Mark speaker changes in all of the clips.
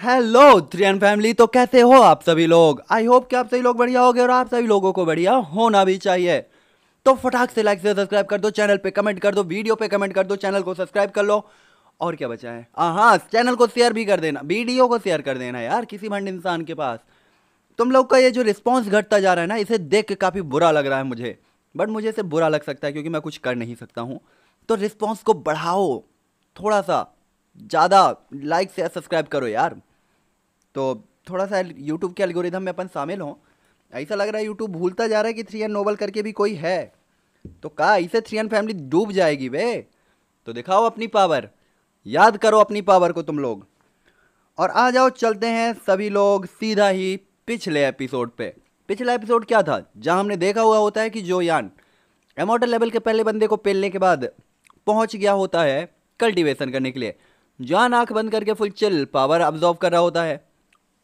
Speaker 1: Hello थ्रियन family तो कैसे हो आप सभी लोग? आई होप कि आप सभी लोग बढ़िया होगे और आप सभी लोगों को बढ़िया होना भी चाहिए। तो फटाक से लाइक से सब्सक्राइब कर दो चैनल पे कमेंट कर दो वीडियो पे कमेंट कर दो चैनल को सब्सक्राइब कर लो। और क्या बचा है? हाँ चैनल को शेयर भी कर देना वीडियो को शेयर कर देना यार, किसी भंड इंसान के पास। तुम लोग का ये जो रिस्पॉन्स घटता जा रहा है ना, इसे देख के काफ़ी बुरा लग रहा है मुझे। बट मुझे इसे बुरा लग सकता है क्योंकि मैं कुछ कर नहीं सकता हूँ। तो रिस्पॉन्स को बढ़ाओ, थोड़ा सा, ज़्यादा लाइक से सब्सक्राइब करो यार। तो थोड़ा सा यूट्यूब के एल्गोरिदम में अपन शामिल हों। ऐसा लग रहा है यूट्यूब भूलता जा रहा है कि थ्री एन नोबल करके भी कोई है। तो कहा इसे थ्री एन फैमिली डूब जाएगी वे? तो दिखाओ अपनी पावर याद करो अपनी पावर को तुम लोग। और आ जाओ चलते हैं सभी लोग सीधा ही पिछले एपिसोड पे। पिछला एपिसोड क्या था? जहाँ हमने देखा हुआ होता है कि जो यान एमोटल लेवल के पहले बंदे को पेलने के बाद पहुँच गया होता है कल्टीवेशन करने के लिए। जान आँख बंद करके फुल चिल पावर ऑब्जॉर्व कर रहा होता है।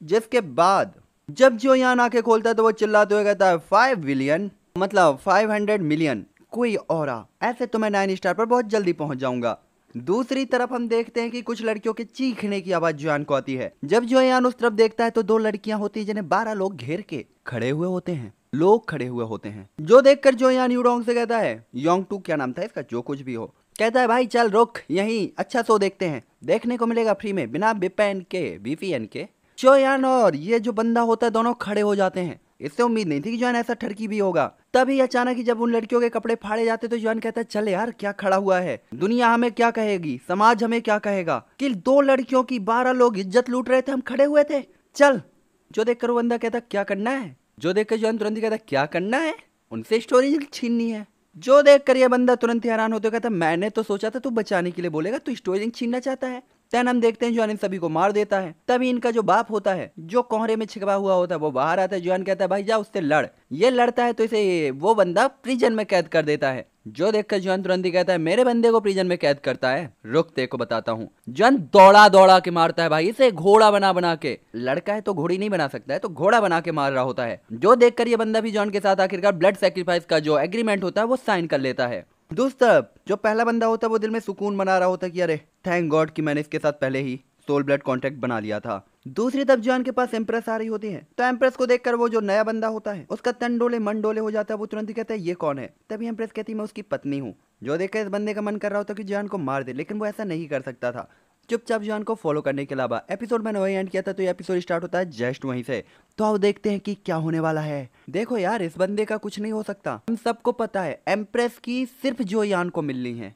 Speaker 1: जिसके बाद, जब जो यहाँ आके खोलता है तो वो चिल्लाते हुए कहता है फाइव बिलियन मतलब फाइव हंड्रेड मिलियन कोई और ऐसे तो मैं नाइन स्टार पर बहुत जल्दी पहुँच जाऊँगा। दूसरी तरफ़ हम देखते हैं कि कुछ लड़कियों के चीखने की आवाज़ जोयान को आती है। जब जोयान उस तरफ़ देखता है तो दो लड़कियाँ होती हैं जिन्हें बारह लोग घेर के खड़े हुए होते हैं, लोग खड़े हुए होते हैं, जो देखकर जोयान यूडोंग से कहता है योंग टू क्या नाम था इसका? जो कुछ भी हो। कहता है, भाई चल रुक, यहीं अच्छा सो देखते हैं। देखने को मिलेगा फ्री में, बिना बीपेन के बीपीएन के। चोयान और ये जो बंदा होता है, दोनों खड़े हो जाते हैं। इससे उम्मीद नहीं थी कि जॉन ऐसा ठरकी भी होगा। तभी अचानक ही जब उन लड़कियों के कपड़े फाड़े जाते तो जॉन कहता है चल यार, क्या खड़ा हुआ है? दुनिया हमें क्या कहेगी? समाज हमें क्या कहेगा? कि दो लड़कियों की बारह लोग इज़्ज़त लूट रहे थे, हम खड़े हुए थे। चल, जो देखकर वो बंदा कहता, क्या करना है? जो देखकर जॉन तुरंत कहता, क्या करना है? उनसे स्टोरी छीननी है। जो देख कर ये बंदा तुरंत हैरान होते कहता, मैंने तो सोचा था तू बचाने के लिए बोलेगा, तू स्टोरी छीनना चाहता है। देन हम देखते हैं जो इन सभी को मार देता है। तभी इनका जो बाप होता है, जो कोहरे में छिपा हुआ होता है, वो बाहर आता है। जोन कहता है, भाई, जा उससे लड़। ये लड़ता है तो इसे वो बंदा प्रिजन में कैद कर देता है। जो देखकर जोन तुरंत ही कहता है, मेरे बंदे को प्रिजन में कैद करता है। रुक ते को बताता हूँ। जन दौड़ा दौड़ा के मारता है भाई, इसे घोड़ा बना बना के। लड़का है तो घोड़ी नहीं बना सकता है तो घोड़ा बना के मार रहा होता है। जो देखकर ये बंदा भी जॉन के साथ आखिरकार ब्लड सेक्रीफाइस का जो एग्रीमेंट होता है, वो साइन कर लेता है। दूसरी तरफ़ जो पहला बंदा होता, वो दिल में सुकून बना रहा होता कि, अरे थैंक गॉड कि मैंने इसके साथ पहले ही सोल ब्लड कॉन्ट्रैक्ट बना लिया था। दूसरी तरफ़ जॉन के पास एम्प्रेस आ रही होती है। तो एम्प्रेस को देखकर वो जो नया बंदा होता है, उसका तन डोले मन डोले हो जाता है। वो तुरंत ही कहता है, ये कौन है? तभी एम्प्रेस कहती है मैं उसकी पत्नी हूँ। जो देखकर इस बंदे का मन कर रहा होता कि जॉन को मार दे, लेकिन वो ऐसा नहीं कर सकता था। चुपचाप जॉन को फॉलो करने के अलावा एपिसोड मैंने वही एंड किया था तो ये एपिसोड स्टार्ट होता है जस्ट वहीं से। तो आओ देखते हैं कि क्या होने वाला है। देखो यार, इस बंदे का कुछ नहीं हो सकता। हम सबको पता है एम्प्रेस की सिर्फ़ जो यान को मिलनी है।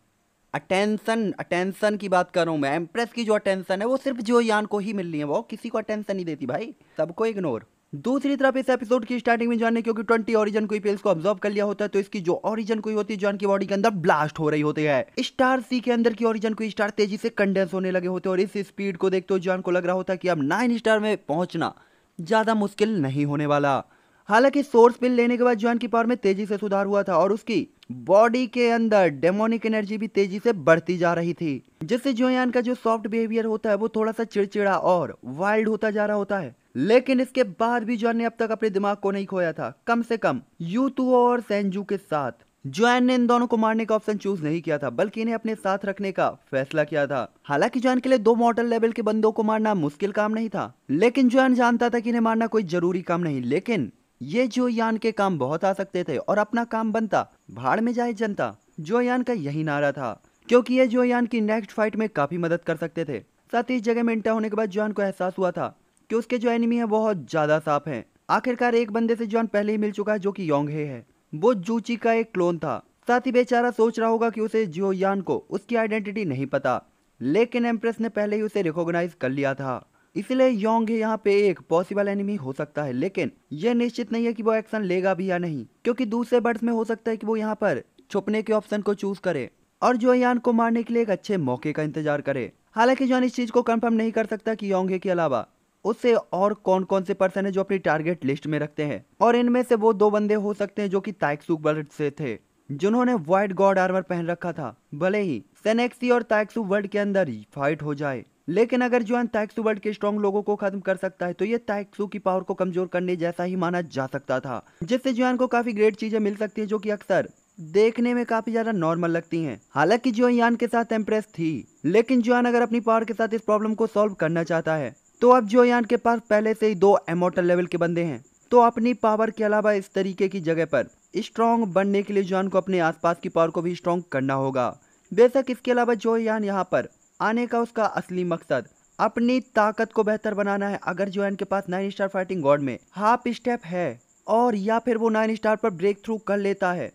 Speaker 1: अटेंशन अटेंशन की बात कर रहा हूँ मैं। एम्प्रेस की जो अटेंशन है, वो सिर्फ़ जो यान को ही मिलनी है। वो किसी को अटेंशन नहीं देती भाई। सबको इग्नोर दूसरी तरफ़ इस एपिसोड की स्टार्टिंग में जाने क्योंकि ट्वेंटी ओरिजन कोई पेल्स को ऑब्जॉर्व कर लिया होता है तो इसकी जो ओरिजन कोई होती है जॉन की बॉडी के अंदर ब्लास्ट हो रही होती है। स्टार सी के अंदर की ओरिजन को स्टार तेज़ी से कंडेंस होने लगे होते हैं और इस स्पीड को देखते हुए जॉन को लग रहा होता है कि अब नाइन स्टार में पहुँचना ज़्यादा मुश्किल नहीं होने वाला। हालाँकि सोर्स पिल लेने के बाद जॉन की पावर में तेज़ी से सुधार हुआ था और उसकी बॉडी के अंदर डेमोनिक एनर्जी भी तेज़ी से बढ़ती जा रही थी, जिससे जोयान का जो सॉफ्ट बिहेवियर होता है, वो थोड़ा सा चिड़चिड़ा और वाइल्ड होता जा रहा होता है। लेकिन इसके बाद भी जॉन ने अब तक अपने दिमाग को नहीं खोया था। कम से कम यू यूतू और सेंजू के साथ। जॉन ने इन दोनों को मारने का ऑप्शन चूज़ नहीं किया था, बल्कि इन्हें अपने साथ रखने का फैसला किया था। हालाँकि जॉन के लिए दो मॉडल लेवल के बंदों को मारना मुश्किल काम नहीं था, लेकिन जॉन जानता था कि इन्हें मारना कोई ज़रूरी काम नहीं। लेकिन ये जो यान के काम बहुत आ सकते थे और अपना काम बनता, भाड़ में जाए जनता, जो यान का यही नारा था, क्योंकि ये जो यान की नेक्स्ट फाइट में काफ़ी मदद कर सकते थे। साथ ही इस जगह में इंटर होने के बाद जॉन को एहसास हुआ था कि उसके जो एनिमी है बहुत ज़्यादा साफ़ है। आखिरकार एक बंदे से जॉन पहले ही मिल चुका है, जो कि योंग है। वो जूची का एक क्लोन था। साथ ही बेचारा सोच रहा होगा कि उसे जो यान को उसकी आइडेंटिटी नहीं पता, लेकिन एम्प्रेस ने पहले ही उसे रिकॉग्नाइज कर लिया था। इसलिए योंग यहाँ पे एक पॉसिबल एनिमी हो सकता है, लेकिन यह निश्चित नहीं है कि वो एक्शन लेगा भी या नहीं, क्योंकि दूसरे बर्ड्स में हो सकता है कि वो यहाँ पर छुपने के ऑप्शन को चूज़ करे और जो यान को मारने के लिए एक अच्छे मौके का इंतज़ार करे। हालाँकि जॉन इस चीज़ को कंफर्म नहीं कर सकता कि योंगे के अलावा उससे और कौन कौन से पर्सन है जो अपनी टारगेट लिस्ट में रखते हैं? और इनमें से वो दो बंदे हो सकते हैं जो कि ताइक्सू वर्ल्ड से थे, जिन्होंने व्हाइट गॉड आर्मर पहन रखा था। भले ही सेनेक्सी और ताइक्सू वर्ल्ड के अंदर फाइट हो जाए, लेकिन अगर जो ताइक्सू वर्ल्ड के स्ट्रॉन्ग लोगों को खत्म कर सकता है तो ये ताइक्सू की पावर को कमज़ोर करने जैसा ही माना जा सकता था, जिससे जोयान को काफ़ी ग्रेट चीज़ें मिल सकती है जो कि अक्सर देखने में काफ़ी ज़्यादा नॉर्मल लगती हैं। हालाँकि जो यान के साथ एम्प्रेस थी, लेकिन जोयान अगर अपनी पावर के साथ इस प्रॉब्लम को सॉल्व करना चाहता है तो अब जोयान के पास पहले से ही दो एमोटल लेवल के बंदे हैं। तो अपनी पावर के अलावा इस तरीके की जगह पर स्ट्रॉन्ग बनने के लिए जोयान को अपने आसपास की पावर को भी स्ट्रॉन्ग करना होगा। बेशक इसके अलावा जोयान यहाँ पर आने का उसका असली मकसद अपनी ताकत को बेहतर बनाना है। अगर जोयान के पास नाइन स्टार फाइटिंग गॉड में हाफ़ स्टेप है और या फिर वो नाइन स्टार पर ब्रेक थ्रू कर लेता है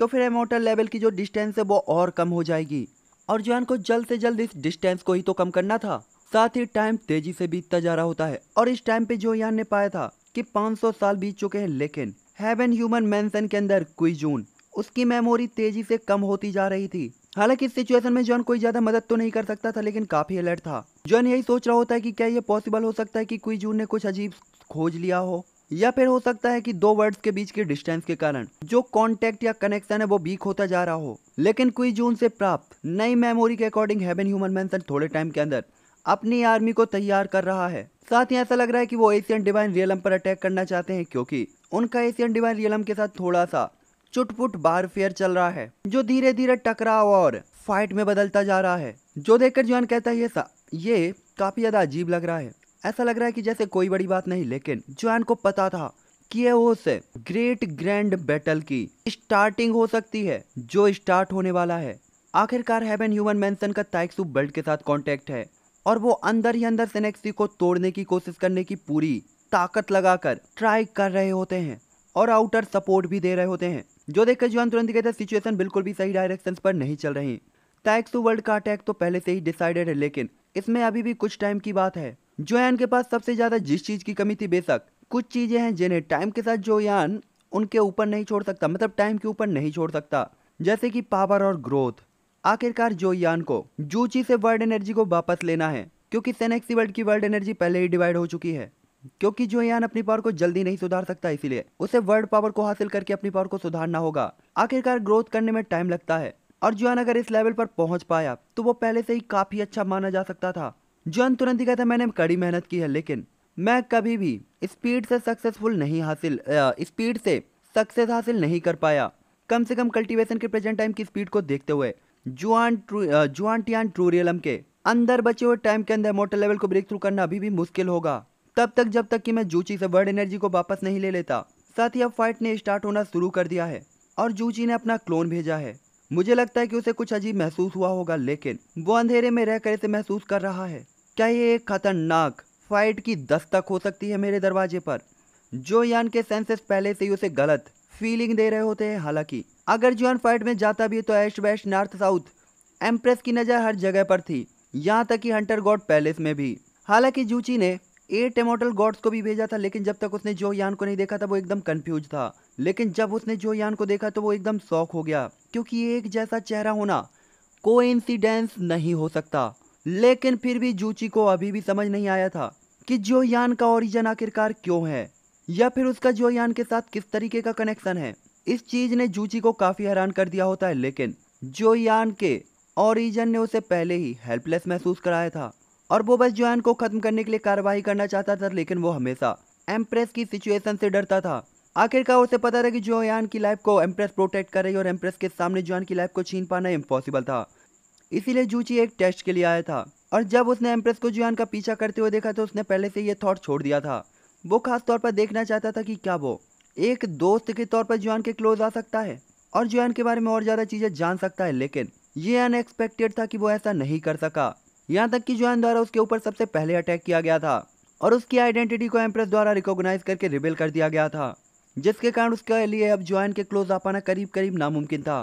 Speaker 1: तो फिर एमोटल लेवल की जो डिस्टेंस है वो और कम हो जाएगी। और जोयान को जल्द से जल्द इस डिस्टेंस को ही तो कम करना था। साथ ही टाइम तेज़ी से बीतता जा रहा होता है और इस टाइम पे जोयान ने पाया था कि 500 साल बीत चुके हैं, लेकिन हेवन ह्यूमन मैंसन के अंदर कोई जून, उसकी मेमोरी तेज़ी से कम होती जा रही थी। हालाँकि इस सिचुएशन में जॉन कोई ज़्यादा मदद तो नहीं कर सकता था, लेकिन काफ़ी अलर्ट था। जॉन यही सोच रहा होता है कि क्या ये पॉसिबल हो सकता है कि कोई जून ने कुछ अजीब खोज लिया हो? या फिर हो सकता है कि दो वर्ड्स के बीच के डिस्टेंस के कारण जो कांटेक्ट या कनेक्शन है, वो वीक होता जा रहा हो। लेकिन कोई जून से प्राप्त नई मेमोरी के अकॉर्डिंग हेवन ह्यूमन मैंसन थोड़े टाइम के अंदर अपनी आर्मी को तैयार कर रहा है। साथ ही ऐसा लग रहा है कि वो एशियन डिवाइन रियलम पर अटैक करना चाहते हैं, क्योंकि उनका एशियन डिवाइन रियलम के साथ थोड़ा सा चुटपुट बार फेयर चल रहा है, जो धीरे धीरे टकराव और फाइट में बदलता जा रहा है। जो देखकर जॉन कहता है, ये सा, ये काफ़ी ज़्यादा अजीब लग रहा है। ऐसा लग रहा है कि जैसे कोई बड़ी बात नहीं, लेकिन जॉन को पता था कि ये उस ग्रेट ग्रैंड बैटल की स्टार्टिंग हो सकती है, जो स्टार्ट होने वाला है। आखिरकार हेवन ह्यूमन मेंशन का ताइक्सू बेल्ट के साथ कांटेक्ट है। और वो अंदर ही अंदर सेनेक्सी को तोड़ने की कोशिश करने की पूरी ताकत लगाकर ट्राई कर रहे होते हैं और आउटर सपोर्ट भी दे रहे होते हैं। जो देखकर जुआन तुरंत कहते सिचुएशन बिल्कुल भी सही डायरेक्शन पर नहीं चल रही। टैक्सू वर्ल्ड का अटैक तो पहले से ही डिसाइडेड है, लेकिन इसमें अभी भी कुछ टाइम की बात है। जोयान के पास सबसे ज़्यादा जिस चीज़ की कमी थी बेशक, कुछ चीज़ें हैं जिन्हें टाइम के साथ जोयान उनके ऊपर नहीं छोड़ सकता मतलब टाइम के ऊपर नहीं छोड़ सकता। जैसे कि पावर और ग्रोथ आखिरकार जोयान को जूची से वर्ल्ड एनर्जी को वापस लेना है, क्योंकि सेनेक्सी वर्ल्ड की वर्ल्ड एनर्जी पहले ही डिवाइड हो चुकी है। क्योंकि जोयान अपनी पावर को जल्दी नहीं सुधार सकता, इसीलिए उसे वर्ल्ड पावर को हासिल करके अपनी पावर को सुधारना होगा। आखिरकार ग्रोथ करने में टाइम लगता है, और जोयान अगर इस लेवल पर पहुँच पाया तो वो पहले से ही काफ़ी अच्छा माना जा सकता था। जोयान तुरंत ही कहता, मैंने कड़ी मेहनत की है, लेकिन मैं कभी भी स्पीड से सक्सेसफुल नहीं हासिल स्पीड से सक्सेस हासिल नहीं कर पाया। कम से कम कल्टीवेशन के प्रेजेंट टाइम की स्पीड को देखते हुए जुआन जुआन टियान ट्रूरियलम के अंदर बचे हुए टाइम के अंदर मोटर लेवल को ब्रेक थ्रू करना अभी भी मुश्किल होगा। तब तक जब तक कि मैं जूची से वर्ड एनर्जी को वापस नहीं ले लेता, साथ ही अब फाइट ने स्टार्ट होना शुरू कर दिया है और जूची ने अपना क्लोन भेजा है। मुझे लगता है कि उसे कुछ अजीब महसूस हुआ होगा, लेकिन वो अंधेरे में रहकर इसे महसूस कर रहा है। क्या ये एक खतरनाक फाइट की दस्तक हो सकती है मेरे दरवाजे पर? जो यान के सेंसेस पहले से ही उसे गलत फीलिंग दे रहे होते हैं। हालाँकि, अगर जोन फाइट में जाता भी तो east west north south empress की नज़र हर जगह पर थी, यहाँ तक कि हंटर गॉड पैलेस में भी। हालाँकि, जूची ने एट एमोटल गॉड्स को भी भेजा था, लेकिन जब तक उसने जो यान को नहीं देखा था, वो एकदम कंफ्यूज था। लेकिन जब उसने जो यान को देखा तो वो एकदम शौक हो गया, क्योंकि एक जैसा चेहरा होना कोइंसिडेंस नहीं हो सकता। लेकिन फिर भी जूची को अभी भी समझ नहीं आया था कि जो यान का ओरिजन आखिरकार क्यों है। या फिर उसका जो यान के साथ किस तरीके का कनेक्शन है? इस चीज़ ने जूची को काफ़ी हैरान कर दिया होता है, लेकिन जो यान के ओरिजन ने उसे पहले ही हेल्पलेस महसूस कराया था। और वो बस जोयान को खत्म करने के लिए कार्रवाई करना चाहता था, लेकिन वो हमेशा एम्प्रेस की सिचुएशन से डरता था। आखिरकार उसे पता था कि जोयान की लाइफ को एम्प्रेस प्रोटेक्ट कर रही और एम्प्रेस के सामने जोयान की लाइफ को छीन पाना इम्पॉसिबल था। इसीलिए जूची एक टेस्ट के लिए आया था। और जब उसने एम्प्रेस को जोयान का पीछा करते हुए देखा तो उसने पहले से ये थॉट छोड़ दिया था। वो खास तौर पर देखना चाहता था कि क्या वो एक दोस्त के तौर पर जोयान के क्लोज आ सकता है और जोयान के बारे में और ज़्यादा चीज़ें जान सकता है, लेकिन ये अनएक्सपेक्टेड था कि वो ऐसा नहीं कर सका। यहाँ तक कि जोन द्वारा उसके ऊपर सबसे पहले अटैक किया गया था और उसकी आइडेंटिटी को एम्प्रेस द्वारा रिकॉग्नाइज करके रिबेल कर दिया गया था, जिसके कारण उसके लिए अब जोन के क्लोज आ पाना करीब करीब नामुमकिन था।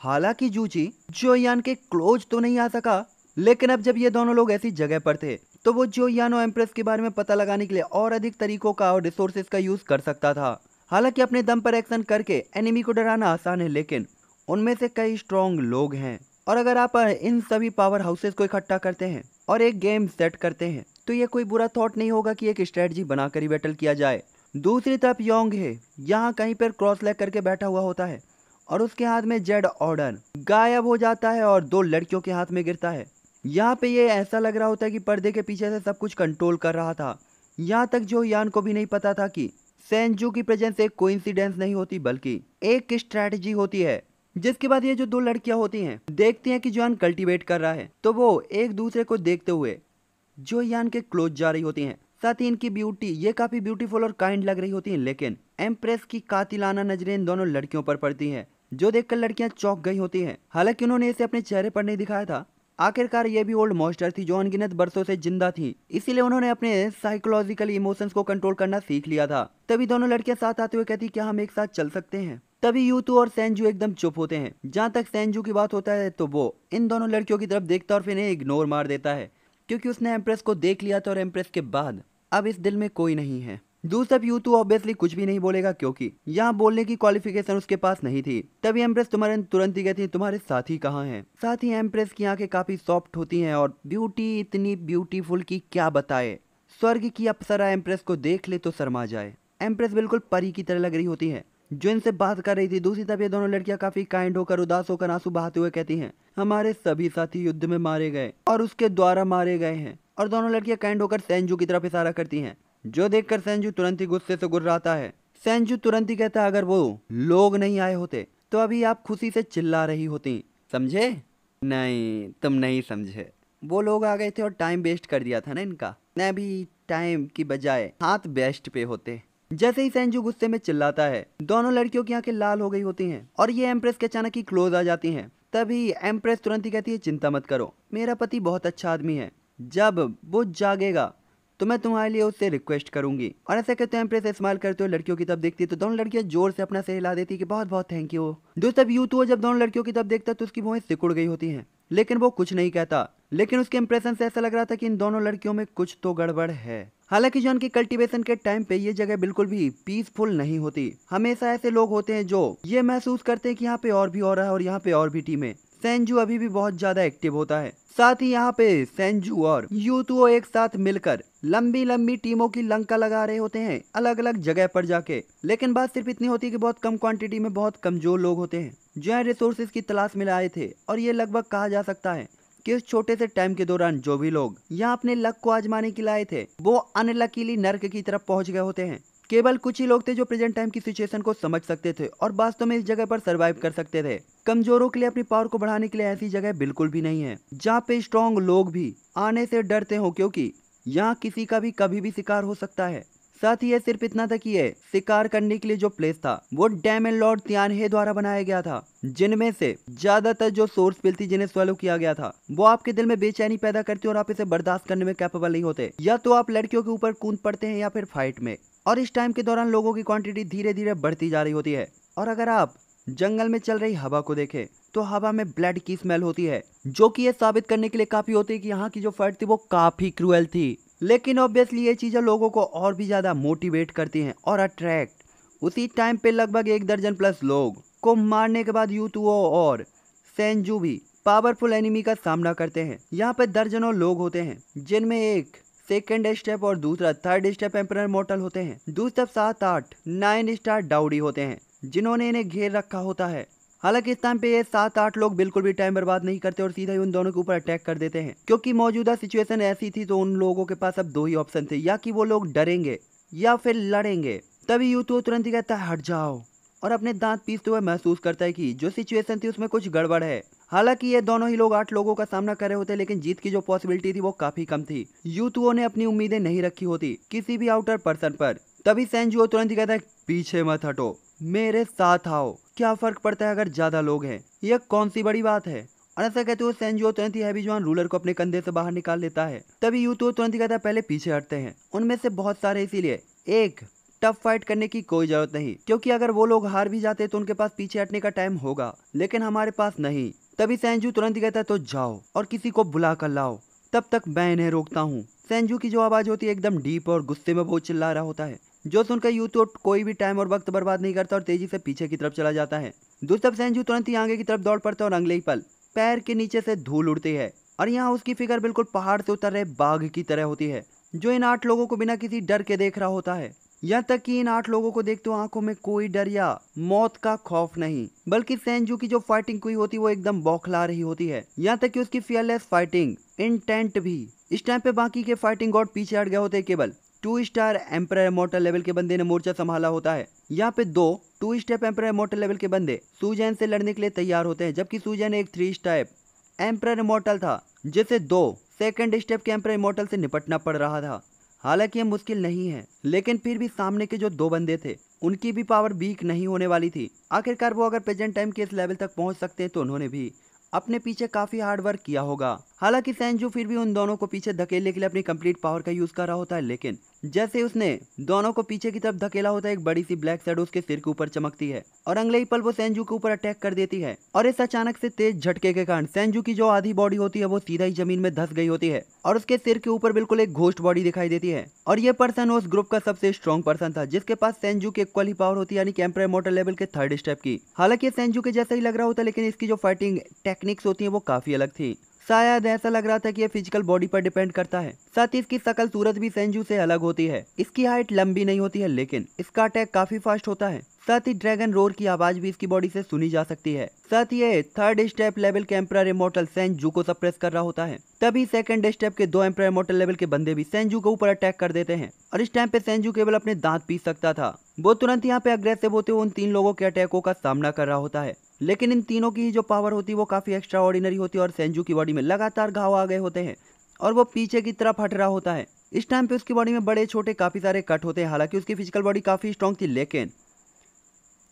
Speaker 1: हालाँकि जूची जोयान के क्लोज तो नहीं आ सका, लेकिन अब जब ये दोनों लोग ऐसी जगह पर थे तो वो जो यानो एम्प्रेस के बारे में पता लगाने के लिए और अधिक तरीकों का और रिसोर्सेज का यूज़ कर सकता था। हालाँकि अपने दम पर एक्शन करके एनिमी को डराना आसान है, लेकिन उनमें से कई स्ट्रॉन्ग लोग हैं। और अगर आप इन सभी पावर हाउसेस को इकट्ठा करते हैं और एक गेम सेट करते हैं तो ये कोई बुरा थॉट नहीं होगा कि एक स्ट्रेटजी बनाकर ही बैटल किया जाए। दूसरी तरफ़ योंग है, यहाँ कहीं पर क्रॉस लेग करके बैठा हुआ होता है और उसके हाथ में जेड ऑर्डर गायब हो जाता है और दो लड़कियों के हाथ में गिरता है। यहाँ पे ये ऐसा लग रहा होता है कि पर्दे के पीछे से सब कुछ कंट्रोल कर रहा था। यहाँ तक जो यान को भी नहीं पता था कि सेंजू की प्रेजेंस एक कोइंसिडेंस नहीं होती, बल्कि एक स्ट्रैटेजी होती है, जिसके बाद ये जो दो लड़कियाँ होती हैं, देखती हैं कि जॉन कल्टीवेट कर रहा है तो वो एक दूसरे को देखते हुए जो यान के क्लोज जा रही होती हैं, साथ ही इनकी ब्यूटी ये काफ़ी ब्यूटीफुल और काइंड लग रही होती हैं, लेकिन एम्प्रेस की कातिलाना नज़रें इन दोनों लड़कियों पर पड़ती हैं, जो देखकर लड़कियाँ चौंक गई होती हैं। हालाँकि उन्होंने इसे अपने चेहरे पर नहीं दिखाया था आखिरकार ये भी ओल्ड मॉस्टर थी जो अनगिनत बरसों से ज़िंदा थी। इसीलिए उन्होंने अपने साइकोलॉजिकल इमोशंस को कंट्रोल करना सीख लिया था। तभी दोनों लड़कियाँ साथ आते हुए कहती क्या हम एक साथ चल सकते हैं? तभी यूतू और सैनजू एकदम चुप होते हैं। जहाँ तक सैनजू की बात होता है तो वो इन दोनों लड़कियों की तरफ़ देखता और फिर इन्हें इग्नोर मार देता है, क्योंकि उसने एम्प्रेस को देख लिया था और एम्प्रेस के बाद। अब इस दिल में कोई नहीं है। दूसरा तो ऑब्वियसली कुछ भी नहीं बोलेगा क्योंकि यहाँ बोलने की क्वालिफिकेशन उसके पास नहीं थी। तभी एम्प्रेस तुम्हारे तुरंत ही कहती तुम्हारे साथी कहाँ हैं? साथ ही एम्प्रेस की आँखें काफ़ी सॉफ्ट होती हैं और ब्यूटी इतनी ब्यूटीफुल की क्या बताए। स्वर्ग की अप्सरा एम्प्रेस को देख ले तो शर्मा जाए। एम्प्रेस बिल्कुल परी की तरह लग रही होती है। जो इनसे बात कर रही थी, दूसरी तरफ़ ये दोनों लड़कियाँ काफ़ी काइंड होकर, उदास होकर आँसू बहाते हुए कहती हैं, हमारे सभी साथी युद्ध में मारे गए और उसके द्वारा मारे गए हैं। और दोनों लड़कियाँ काइंड होकर सेंजू की तरफ़ इशारा करती हैं जो देखकर सैनजू तुरंत ही गुस्से से गुर्राता है। सैनजू तुरंत ही कहता अगर वो लोग नहीं आए होते तो अभी आप खुशी से चिल्ला रही होती। समझे? नहीं, तुम नहीं समझे। वो लोग आ गए थे और टाइम वेस्ट कर दिया था ना इनका। मैं भी टाइम की बजाय हाथ बेस्ट पे होते। जैसे ही सैनजू गुस्से में चिल्लाता है, दोनों लड़कियों की आँखें लाल हो गई होती हैं और ये एम्प्रेस के अचानक ही क्लोज आ जाती हैं। तभी एम्प्रेस तुरंत ही कहती है, चिंता मत करो, मेरा पति बहुत अच्छा आदमी है। जब वो जागेगा तो मैं तुम्हारे लिए उससे रिक्वेस्ट करूँगी। और ऐसा कहते हैं स्माइल करते हुए लड़कियों की तब देखती है। तो दोनों लड़कियाँ ज़ोर से अपना से हिला देती कि बहुत बहुत थैंक यू दोस्त अब यूथ जब दोनों लड़कियों की तब देखता तो उसकी भुएँ सिकुड़ गई होती है। लेकिन वो कुछ नहीं कहता। लेकिन उसके इंप्रेशन से ऐसा लग रहा था कि इन दोनों लड़कियों में कुछ तो गड़बड़ है। हालाँकि जो उनकी कल्टीवेशन के टाइम पे ये जगह बिल्कुल भी पीसफुल नहीं होती। हमेशा ऐसे लोग होते हैं जो ये महसूस करते हैं कि यहाँ पे और भी हो रहा है और यहाँ पे और भी टीमें सेंजू अभी भी बहुत ज़्यादा एक्टिव होता है। साथ ही यहाँ पे सेंजू और यूतुओ एक साथ मिलकर लंबी लंबी टीमों की लंका लगा रहे होते हैं अलग अलग जगह पर जाके। लेकिन बात सिर्फ़ इतनी होती है कि बहुत कम क्वांटिटी में बहुत कमज़ोर लोग होते हैं, जो यहाँ रिसोर्सेज की तलाश में आए थे, और ये लगभग कहा जा सकता है कि उस छोटे से टाइम के दौरान जो भी लोग यहाँ अपने लक को आजमाने के लाए थे, वो अनलकीली नर्क की तरफ़ पहुँच गए होते हैं। केवल कुछ ही लोग थे जो प्रेजेंट टाइम की सिचुएशन को समझ सकते थे और वास्तव में इस जगह पर सरवाइव कर सकते थे। कमजोरों के लिए अपनी पावर को बढ़ाने के लिए ऐसी जगह बिल्कुल भी नहीं है, जहाँ पे स्ट्रॉन्ग लोग भी आने से डरते हो, क्योंकि यहाँ किसी का भी कभी भी शिकार हो सकता है। साथ ही ये सिर्फ़ इतना तक ही है शिकार करने के लिए जो प्लेस था, वो डैम एंड लॉर्ड त्यानहे द्वारा बनाया गया था, जिनमें से ज़्यादातर जो सोर्स पिल थी, जिन्हें स्वेलो किया गया था, वो आपके दिल में बेचैनी पैदा करती और आप इसे बर्दाश्त करने में कैपेबल नहीं होते। या तो आप लड़कियों के ऊपर कूद पड़ते हैं या फिर फाइट में। और इस टाइम के दौरान लोगों की क्वांटिटी धीरे धीरे बढ़ती जा रही होती है। और अगर आप जंगल में चल रही हवा को देखे तो हवा में ब्लड की स्मेल होती है, जो कि ये साबित करने के लिए काफ़ी होती है कि यहाँ की जो फाइट थी वो काफ़ी क्रूएल थी। लेकिन ऑब्वियसली ये चीज़ें लोगों को और भी ज़्यादा मोटिवेट करती हैं और अट्रैक्ट उसी टाइम पे लगभग एक दर्जन प्लस लोग को मारने के बाद यूतुओ और सेंजू भी पावरफुल एनिमी का सामना करते हैं। यहाँ पे दर्जनों लोग होते हैं, जिनमें एक सेकेंड स्टेप और दूसरा थर्ड स्टेप एम्पर मोटल होते हैं। दूसरा सात, आठ नाइन स्टार डाउडी होते हैं। जिन्होंने इन्हें घेर रखा होता है। हालाँकि इस टाइम पे ये सात आठ लोग बिल्कुल भी टाइम बर्बाद नहीं करते और सीधा ही उन दोनों के ऊपर अटैक कर देते हैं। क्योंकि मौजूदा सिचुएशन ऐसी थी तो उन लोगों के पास अब दो ही ऑप्शन थे। या कि वो लोग डरेंगे, या फिर लड़ेंगे। तभी यू तो तुरंत ही कहता है, हट जाओ। और अपने दांत पीसते हुए महसूस करता है कि जो सिचुएशन थी उसमें कुछ गड़बड़ है। हालाँकि ये दोनों ही लोग आठ लोगों का सामना कर रहे होते लेकिन जीत की जो पॉसिबिलिटी थी वो काफ़ी कम थी। यूतुओं ने अपनी उम्मीदें नहीं रखी होती, किसी भी आउटर पर्सन पर। तभी सैनजुओ तुरंत ही कहता है, पीछे मत हटो। मेरे साथ आओ। क्या फ़र्क पड़ता है अगर ज़्यादा लोग हैं? यह कौन सी बड़ी बात है? और ऐसा कहते हुए सेंजो तुरंत ही हैवी जवान रूलर को अपने कंधे से बाहर निकाल लेता है। तभी यू तो तुरंत ही कहता है, पहले पीछे हटते हैं। उनमें से बहुत सारे इसीलिए। एक, टफ फाइट करने की कोई ज़रूरत नहीं, क्योंकि अगर वो लोग हार भी जाते तो उनके पास पीछे हटने का टाइम होगा, लेकिन हमारे पास नहीं। तभी सेंजू तुरंत ही कहता है तो जाओ और किसी को बुला कर लाओ। तब तक मैं इन्हें रोकता हूँ। सेंजू की जो आवाज़ होती है, एकदम डीप और गुस्से में बहुत चिल्ला रहा होता है। जो सुनकर यू तो कोई भी टाइम और वक्त बर्बाद नहीं करता और तेज़ी से पीछे की तरफ़ चला जाता है। दूसरा सैनजू तुरंत ही आगे की तरफ़ दौड़ पड़ता है और अगले ही पल पैर के नीचे से धूल उड़ती है और यहाँ उसकी फिगर बिल्कुल पहाड़ से उतर रहे बाघ की तरह होती है, जो इन आठ लोगों को बिना किसी डर के देख रहा होता है। यहाँ तक कि इन आठ लोगों को देखते हो आँखों में कोई डर या मौत का खौफ नहीं, बल्कि सेंजू की जो फाइटिंग हुई होती है वो एकदम बौखला रही होती है। यहाँ तक कि उसकी फियरलेस फाइटिंग इंटेंट भी। इस टाइम पे बाकी के फाइटिंग गॉड पीछे हट गए होते केवल। Two star emperor motor level के बंदे ने मोर्चा संभाला होता है। यहाँ पे दो two step emperor motor level के बंदे सुजैन से लड़ने के लिए तैयार होते हैं, जबकि सुजैन एक थ्री स्टेप एम्पर मोटल था, जिसे दो सेकेंड स्टेप के एम्पर मोटल से निपटना पड़ रहा था। हालाँकि ये मुश्किल नहीं है, लेकिन फिर भी सामने के जो दो बंदे थे, उनकी भी पावर वीक नहीं होने वाली थी। आखिरकार वो अगर प्रेजेंट टाइम के इस लेवल तक पहुँच सकते हैं तो उन्होंने भी अपने पीछे काफ़ी हार्ड वर्क किया होगा। हालाँकि सेंजू फिर भी उन दोनों को पीछे धकेलने के लिए अपनी कंप्लीट पावर का यूज़ कर रहा होता है, लेकिन जैसे उसने दोनों को पीछे की तरफ़ धकेला होता है, एक बड़ी सी ब्लैक साइड उसके सिर के ऊपर चमकती है और अगले ही पल वो सेंजू के ऊपर अटैक कर देती है और इस अचानक से तेज झटके के कारण सेंजू की जो आधी बॉडी होती है, वो सीधा ही ज़मीन में धस गई होती है और उसके सिर के ऊपर बिल्कुल एक घोष्ट बॉडी दिखाई देती है और ये पर्सन उस ग्रुप का सबसे स्ट्रॉन्ग पर्सन था, जिसके पास सेंजू की इक्वल ही पावर होती है, यानी मोटर लेवल के थर्ड स्टेप की। हालाँकि सेंजू के जैसा ही लग रहा होता लेकिन इसकी जो फाइटिंग टेक्निक्स होती है, वो काफ़ी अलग थी। शायद ऐसा लग रहा था कि ये फ़िज़िकल बॉडी पर डिपेंड करता है। साथ ही इसकी शकल सूरत भी सेंजू से अलग होती है। इसकी हाइट लंबी नहीं होती है, लेकिन इसका अटैक काफ़ी फास्ट होता है। साथ ही ड्रैगन रोर की आवाज़ भी इसकी बॉडी से सुनी जा सकती है। साथ ही ये थर्ड स्टेप लेवल के एम्पर इमोटल सेंजू को सप्रेस कर रहा होता है। तभी सेकंड स्टेप के दो एम्पर इमोटल लेवल के बंदे भी सेंजू के ऊपर अटैक कर देते हैं। और इस टाइम पे सेंजू केवल अपने दांत पीस सकता था। वो तुरंत यहाँ पे अग्रेसिव होते हुए उन तीन लोगों के अटैकों का सामना कर रहा होता है। लेकिन इन तीनों की जो पावर होती है वो काफ़ी एक्स्ट्रा ऑर्डिनरी होती है और सेंजू की बॉडी में लगातार घाव आ गए होते हैं। और वो पीछे की तरफ़ हट रहा होता है। इस टाइम पे उसकी बॉडी में बड़े, छोटे, काफ़ी सारे कट होते हैं। हालाँकि उसकी फ़िज़िकल बॉडी काफ़ी स्ट्रॉन्ग थी, लेकिन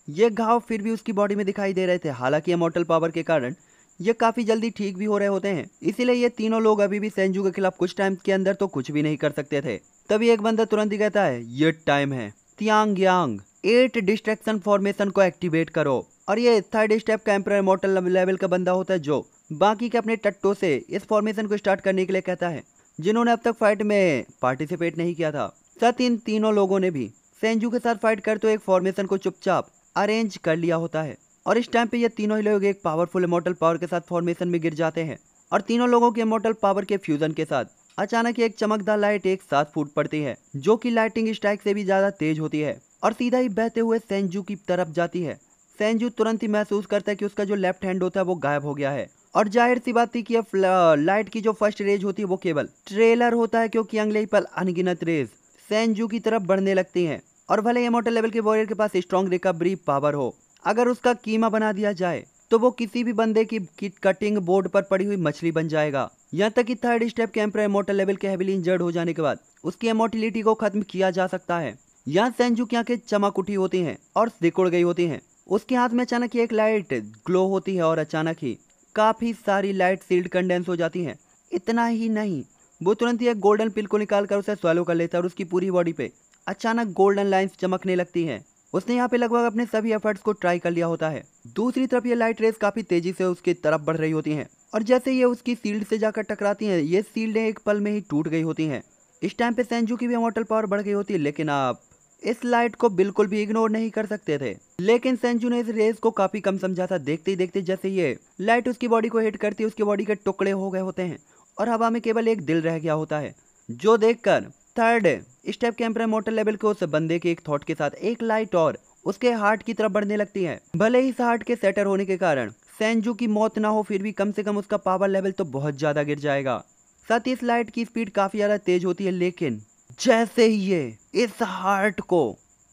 Speaker 1: ये घाव फिर भी उसकी बॉडी में दिखाई दे रहे थे। हालाँकि इमोटल पावर के कारण ये काफ़ी जल्दी ठीक भी हो रहे होते हैं। इसीलिए ये तीनों लोग अभी भी सेंजू के खिलाफ कुछ टाइम के अंदर तो कुछ भी नहीं कर सकते थे। तभी एक बंदा तुरंत ही कहता है, ये टाइम है। Tiang Yang eight destruction formation को एक्टिवेट करो। और ये थर्ड स्टेप का एम्पर लेवल का बंदा होता है जो बाकी के अपने टट्टो से इस फॉर्मेशन को स्टार्ट करने के लिए कहता है, जिन्होंने अब तक फाइट में पार्टिसिपेट नहीं किया था। साथ इन तीनों लोगों ने भी सेंजू के साथ फाइट कर तो एक फॉर्मेशन को चुपचाप अरेंज कर लिया होता है। और इस टाइम पे ये तीनों ही लोग एक पावरफुल इमोटल पावर के साथ फॉर्मेशन में गिर जाते हैं। और तीनों लोगों के इमोटल पावर के फ्यूजन के साथ अचानक एक चमकदार लाइट एक साथ फूट पड़ती है, जो कि लाइटिंग स्ट्राइक से भी ज़्यादा तेज होती है। और सीधा ही बहते हुए सेंजू की तरफ़ जाती है। सेंजू तुरंत ही महसूस करता है कि उसका जो लेफ़्ट हैंड होता है वो गायब हो गया है। और ज़ाहिर सी बात थी कि लाइट की जो फ़र्स्ट रेज होती है वो केवल ट्रेलर होता है क्योंकि अगले पल अनगिनत रेज सेंजू की तरफ़ बढ़ने लगती हैं। और भले ही मोटर लेवल के वॉरियर के पास स्ट्रॉन्ग रिकवरी पावर हो, अगर उसका कीमा बना दिया जाए तो वो किसी भी बंदे की कटिंग बोर्ड पर पड़ी हुई मछली बन जाएगा। यहाँ तक कि थर्ड स्टेप के एम्पर मोटर लेवल के हेविली इंजर्ड हो जाने के बाद उसकी एमोटिलिटी को खत्म किया जा सकता है। यहाँ सेंजू की आँखें चमक उठी होती हैं और सिकुड़ गई होती हैं। उसके हाथ में अचानक एक लाइट ग्लो होती है और अचानक ही काफ़ी सारी लाइट सील्ड कंडेंस हो जाती हैं। इतना ही नहीं, वो तुरंत ही एक गोल्डन पिल को निकाल कर उसे स्वालो कर लेता है और उसकी पूरी बॉडी पे अचानक गोल्डन लाइंस चमकने लगती हैं। उसने यहाँ पे लगभग अपने सभी एफर्ट्स को ट्राई कर लिया होता है। दूसरी तरफ़ ये लाइट रेस काफ़ी तेज़ी से उसकी तरफ़ बढ़ रही होती हैं और जैसे ये उसकी सील्ड से जाकर टकराती हैं, ये सील्ड एक पल में ही टूट गई होती हैं। इस टाइम पे सेंजू की भी मोटल पावर बढ़ गई होती है, लेकिन आप इस लाइट को बिल्कुल भी इग्नोर नहीं कर सकते थे। लेकिन सेंजू ने इस रेस को काफ़ी कम समझा था देखते ही देखते जैसे ये लाइट उसकी बॉडी को हिट करती है, उसकी बॉडी के टुकड़े हो गए होते हैं और हवा में केवल एक दिल रह गया होता है, जो देखकर third step camper motor level के उस बंदे के एक थॉट के साथ एक लाइट और उसके हार्ट की तरफ़ बढ़ने लगती है। भले ही इस हार्ट के सेटर होने के कारण सेंजू की मौत ना हो, फिर भी कम से कम उसका पावर लेवल तो बहुत ज़्यादा गिर जाएगा। साथ ही इस लाइट की स्पीड काफ़ी ज़्यादा तेज होती है, लेकिन जैसे ही ये, इस हार्ट को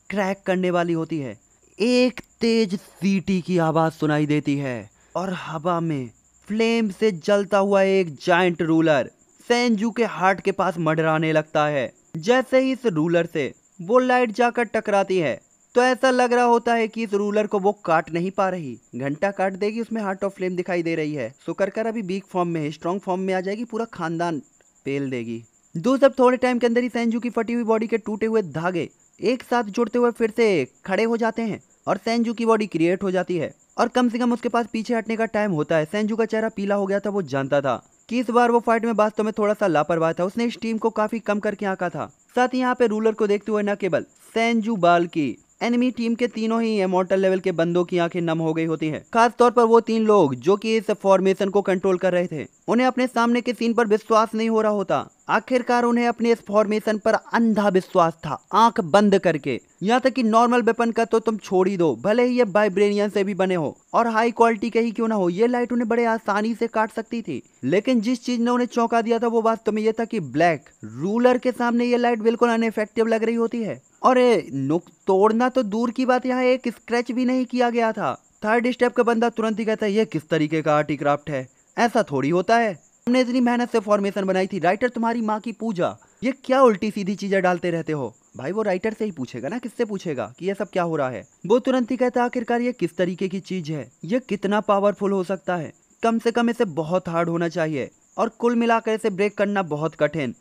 Speaker 1: क्रैक करने वाली होती है। एक तेज सीटी की आवाज़ सुनाई देती है और हवा में फ्लेम से जलता हुआ एक जाइंट रूलर सेंजू के हार्ट के पास मडराने लगता है। जैसे ही इस रूलर से वो लाइट जाकर टकराती है तो ऐसा लग रहा होता है कि इस रूलर को वो काट नहीं पा रही। घंटा काट देगी, उसमें हार्ट ऑफ़ फ्लेम दिखाई दे रही है। सुकर कर अभी वीक फॉर्म में स्ट्रॉन्ग फॉर्म में आ जाएगी, पूरा खानदान पेल देगी। दो सब थोड़े टाइम के अंदर ही सेंजू की फटी हुई बॉडी के टूटे हुए धागे एक साथ जुड़ते हुए फिर से खड़े हो जाते हैं और सेंजू की बॉडी क्रिएट हो जाती है। और कम से कम उसके पास पीछे हटने का टाइम होता है। सेंजू का चेहरा पीला हो गया था, वो जानता था कि इस बार वो फाइट में वास्तव में थोड़ा सा लापरवाह था। उसने इस टीम को काफ़ी कम करके आका था। साथ ही यहाँ पे रूलर को देखते हुए न केवल सेंजू, बाल की एनिमी टीम के तीनों ही इमोर्टल लेवल के बंदों की आँखें नम हो गई होती हैं। खास तौर पर वो तीन लोग जो कि इस फॉर्मेशन को कंट्रोल कर रहे थे। उन्हें अपने सामने के सीन पर विश्वास नहीं हो रहा होता। आखिरकार उन्हें अपने इस फॉर्मेशन पर अंधा विश्वास था। आँख बंद करके। यहाँ तक कि नॉर्मल वेपन का तो तुम छोड़ ही दो। भले ही ये वाइब्रेनियन से भी बने हो। और हाई क्वालिटी के ही क्यों ना हो? ये लाइट उन्हें बड़े आसानी से काट सकती थी। लेकिन जिस चीज़ ने उन्हें चौंका दिया था, वो वास्तव में ये था कि ब्लैक रूलर के सामने ये लाइट बिल्कुल अनइफेक्टिव लग रही होती है। और नुक तोड़ना तो दूर की बात, यहाँ एक स्क्रैच भी नहीं किया गया था। थर्ड स्टेप का बंदा तुरंत ही कहता है, ये किस तरीके का आर्टिक्राफ्ट है? ऐसा थोड़ी होता है। हमने इतनी मेहनत से फॉर्मेशन बनाई थी राइटर तुम्हारी माँ की पूजा। ये क्या उल्टी सीधी चीज़ें डालते रहते हो? भाई वो राइटर से ही पूछेगा ना, किससे पूछेगा कि ये सब क्या हो रहा है? वो तुरंत ही कहता आखिरकार ये किस तरीके की चीज़ है? ये कितना पावरफुल हो सकता है? कम से कम इसे बहुत हार्ड होना चाहिए और कुल मिलाकर इसे ब्रेक करना बहुत कठिन।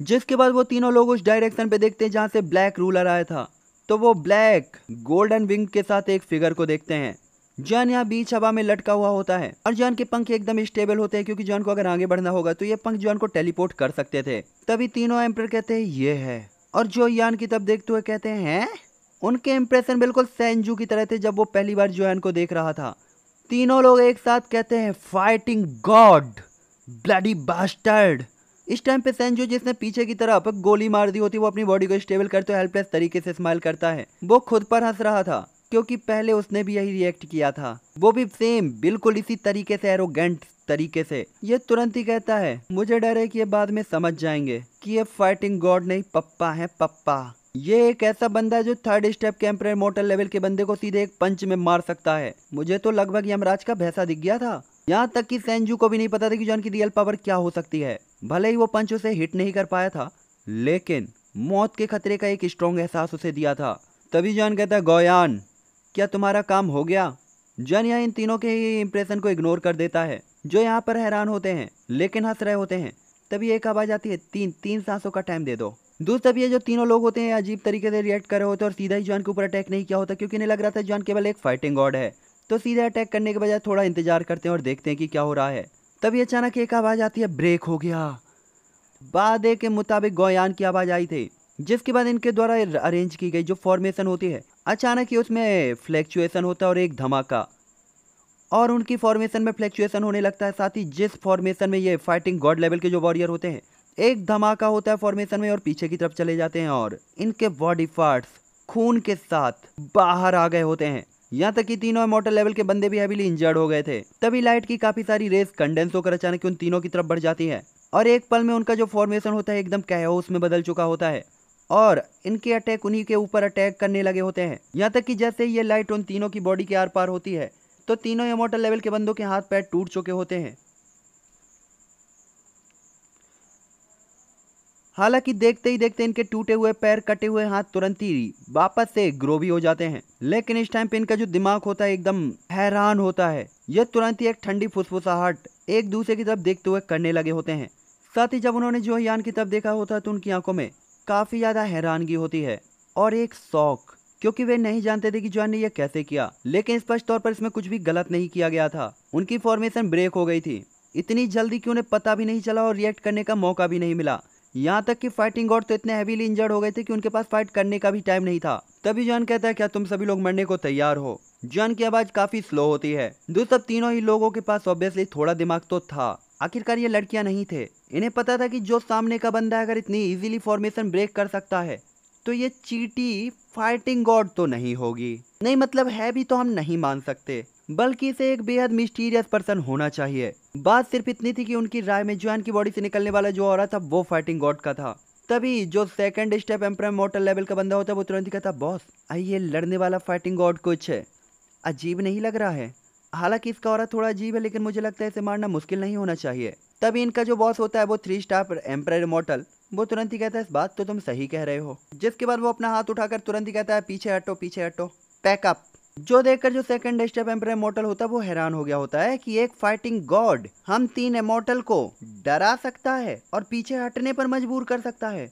Speaker 1: जिसके बाद वो तीनों लोग उस डायरेक्शन पे देखते हैं जहाँ से ब्लैक रूलर आया था। तो वो ब्लैक गोल्डन विंग के साथ एक फिगर को देखते हैं। जॉन यहाँ बीच हवा में लटका हुआ होता है और जॉन के पंख एकदम स्टेबल होते हैं क्योंकि जॉन को अगर आगे बढ़ना होगा तो ये पंख जॉन को टेलीपोर्ट कर सकते थे। तभी तीनों एम्पर कहते हैं, ये है। और जो यान की तब देखते हुए कहते हैं, उनके इम्प्रेशन बिल्कुल सैनजू की तरह थे जब वो पहली बार जोयान को देख रहा था। तीनों लोग एक साथ कहते हैं फाइटिंग गॉड ब्लडी बास्टर्ड इस टाइम पे सेंजो जिसने पीछे की तरफ़ गोली मार दी होती, वो अपनी बॉडी को स्टेबल करते हेल्पलेस तरीके से स्माइल करता है। वो खुद पर हंस रहा था। क्योंकि पहले उसने भी यही रिएक्ट किया था। वो भी सेम बिल्कुल इसी तरीके से एरोगेंट तरीके से। ये तुरंत ही कहता है, मुझे डर है कि ये बाद में समझ जाएँगे कि ये फाइटिंग गॉड नहीं, पप्पा है पप्पा। ये एक ऐसा बंदा है जो थर्ड स्टेप के एम्पर मोटल लेवल के बंदे को सीधे एक पंच में मार सकता है। मुझे तो लगभग यमराज का भैसा दिख गया था। यहाँ तक कि सेंजू को भी नहीं पता था कि जॉन की रियल पावर क्या हो सकती है। भले ही वो पंच उसे हिट नहीं कर पाया था, लेकिन मौत के खतरे का एक स्ट्रॉन्ग एहसास उसे दिया था। तभी जॉन कहता है, गोयान क्या तुम्हारा काम हो गया? जॉन यहाँ इन तीनों के ही इंप्रेशन को इग्नोर कर देता है, जो यहाँ पर हैरान होते हैं, लेकिन हंस रहे होते हैं। तभी एक आवाज़ आती है, तीन तीन सांसों का टाइम दे दो। दूसरा तभी ये जो तीनों लोग होते हैं अजीब तरीके से रिएक्ट कर रहे होते हैं और सीधा ही जॉन के ऊपर अटैक नहीं किया होता, क्योंकि इन्हें लग रहा था जॉन केवल एक फाइटिंग गॉड है। तो सीधे अटैक करने के बजाय थोड़ा इंतज़ार करते हैं और देखते हैं कि क्या हो रहा है। तभी अचानक एक आवाज़ आती है, ब्रेक हो गया। वादे के मुताबिक गोयान की आवाज़ आई थी। जिसके बाद इनके द्वारा अरेंज की गई जो फॉर्मेशन होती है, अचानक ही उसमें फ्लैक्चुएशन होता है और एक धमाका। और उनकी फॉर्मेशन में फ्लैक्चुएशन होने लगता है, साथ ही जिस फॉर्मेशन में ये फाइटिंग गॉड लेवल के जो वॉरियर होते हैं, एक धमाका होता है फॉर्मेशन में और पीछे की तरफ़ चले जाते हैं और इनके बॉडी पार्ट्स खून के साथ बाहर आ गए होते हैं। यहाँ तक कि तीनों मोटर लेवल के बंदे भी हैवीली इंजर्ड हो गए थे। तभी लाइट की काफ़ी सारी रेस कंडेंस होकर अचानक उन तीनों की तरफ़ बढ़ जाती है। और एक पल में उनका जो फॉर्मेशन होता है, एकदम कैओस में बदल चुका होता है। और इनके अटैक उन्हीं के ऊपर अटैक करने लगे होते हैं। यहाँ तक कि जैसे ये लाइट उन तीनों की बॉडी के आर पार होती है तो तीनों मोटर लेवल के बंदों के हाथ पैर टूट चुके होते हैं। हालाँकि देखते ही देखते इनके टूटे हुए पैर, कटे हुए हाथ तुरंत ही वापस से ग्रो भी हो जाते हैं। लेकिन इस टाइम पे इनका जो दिमाग होता है एकदम हैरान होता है। यह तुरंत ही एक ठंडी फुसफुसाहट एक दूसरे की तरफ़ देखते हुए करने लगे होते हैं। साथ ही जब उन्होंने जो यान की तरफ़ देखा होता है तो उनकी आँखों में काफ़ी ज़्यादा हैरानगी होती है और एक शौक, क्योंकि वे नहीं जानते थे कि जॉन ने यह कैसे किया। लेकिन स्पष्ट तौर पर इसमें कुछ भी गलत नहीं किया गया था। उनकी फॉर्मेशन ब्रेक हो गई थी। इतनी जल्दी कि उन्हें पता भी नहीं चला और रिएक्ट करने का मौका भी नहीं मिला। यहाँ तक कि फाइटिंग गॉड तो इतने हैवीली इंजर्ड हो गए थे कि उनके पास फाइट करने का भी टाइम नहीं था। तभी जॉन कहता है, क्या तुम सभी लोग मरने को तैयार हो? जॉन की आवाज़ काफ़ी स्लो होती है। दूसरे तीनों ही लोगों के पास ऑब्वियसली थोड़ा दिमाग तो था। आखिरकार ये लड़कियाँ नहीं थे। इन्हें पता था कि जो सामने का बंदा अगर इतनी इजीली फॉर्मेशन ब्रेक कर सकता है तो ये चीटी फाइटिंग गॉड तो नहीं होगी। नहीं मतलब है भी तो हम नहीं मान सकते, बल्कि इसे एक बेहद मिस्टीरियस पर्सन होना चाहिए। बात सिर्फ़ इतनी थी कि उनकी राय में जॉन की बॉडी से निकलने वाला जो औरत था, वो फाइटिंग गॉड का था। तभी जो second step emperor mortal level का बंदा होता है वो तुरंत ही कहता बॉस आइए, लड़ने वाला फाइटिंग गॉड कुछ है। अजीब नहीं लग रहा है? हालाँकि इसका औरत थोड़ा अजीब है, लेकिन मुझे लगता है इसे मारना मुश्किल नहीं होना चाहिए। तभी इनका जो बॉस होता है, वो थ्री स्टार एम्पर मोटल वो तुरंत ही कहता है, इस बात तो तुम सही कह रहे हो। जिसके बाद वो अपना हाथ उठाकर तुरंत ही कहता है, पीछे हटो पीछे हटो। पैकअप जो देखकर जो सेकंड स्टेप एम्पर इमोटल होता है, वो हैरान हो गया होता है कि एक फाइटिंग गॉड हम तीन इमोटल को डरा सकता है और पीछे हटने पर मजबूर कर सकता है।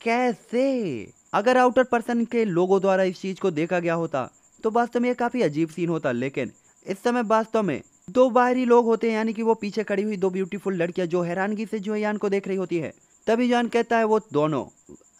Speaker 1: कैसे? अगर आउटर पर्सन के लोगों द्वारा इस चीज़ को देखा गया होता तो वास्तव में काफ़ी अजीब सीन होता, लेकिन इस समय वास्तव में दो बाहरी लोग होते हैं, यानी कि वो पीछे खड़ी हुई दो ब्यूटीफुल लड़कियाँ जो हैरानगी से जो यान को देख रही होती है। तभी जान कहता है वो दोनों,